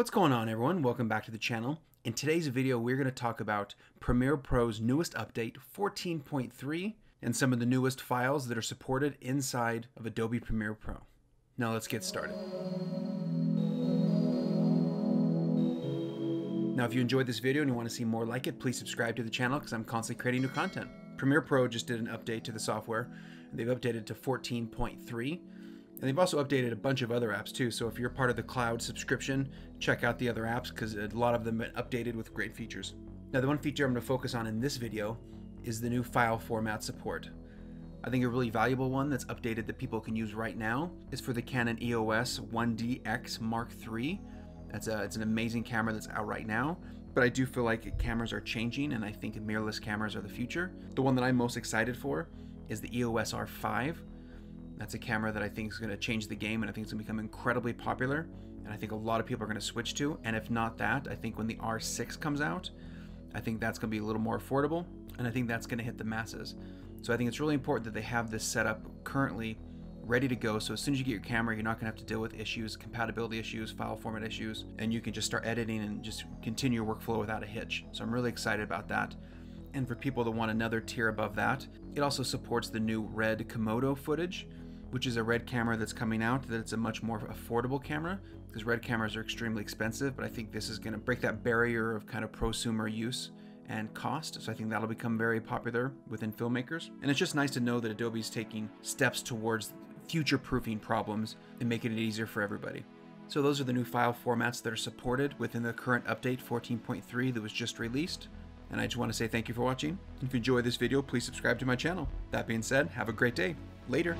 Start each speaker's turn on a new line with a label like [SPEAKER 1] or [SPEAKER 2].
[SPEAKER 1] What's going on everyone? Welcome back to the channel. In today's video we're going to talk about Premiere Pro's newest update 14.3 and some of the newest files that are supported inside of Adobe Premiere Pro. Now let's get started. Now if you enjoyed this video and you want to see more like it, please subscribe to the channel because I'm constantly creating new content. Premiere Pro just did an update to the software. They've updated to 14.3 and they've also updated a bunch of other apps too. So if you're part of the cloud subscription, check out the other apps because a lot of them been updated with great features. Now the one feature I'm going to focus on in this video is the new file format support. I think a really valuable one that's updated that people can use right now is for the Canon EOS 1DX Mark III. That's a, it's an amazing camera that's out right now, but I do feel like cameras are changing and I think mirrorless cameras are the future. The one that I'm most excited for is the EOS R5 that's a camera that I think is going to change the game and I think it's going to become incredibly popular and I think a lot of people are going to switch to. And if not that, I think when the R6 comes out, I think that's going to be a little more affordable and I think that's going to hit the masses. So I think it's really important that they have this setup currently ready to go. So as soon as you get your camera, you're not going to have to deal with issues, compatibility issues, file format issues, and you can just start editing and just continue your workflow without a hitch. So I'm really excited about that. And for people that want another tier above that, it also supports the new Red Komodo footage, which is a red camera that's coming out that it's a much more affordable camera because red cameras are extremely expensive but i think this is going to break that barrier of kind of prosumer use and cost so i think that'll become very popular within filmmakers and it's just nice to know that adobe's taking steps towards future proofing problems and making it easier for everybody so those are the new file formats that are supported within the current update 14.3 that was just released and I just want to say thank you for watching. If you enjoyed this video, please subscribe to my channel. That being said, have a great day. Later.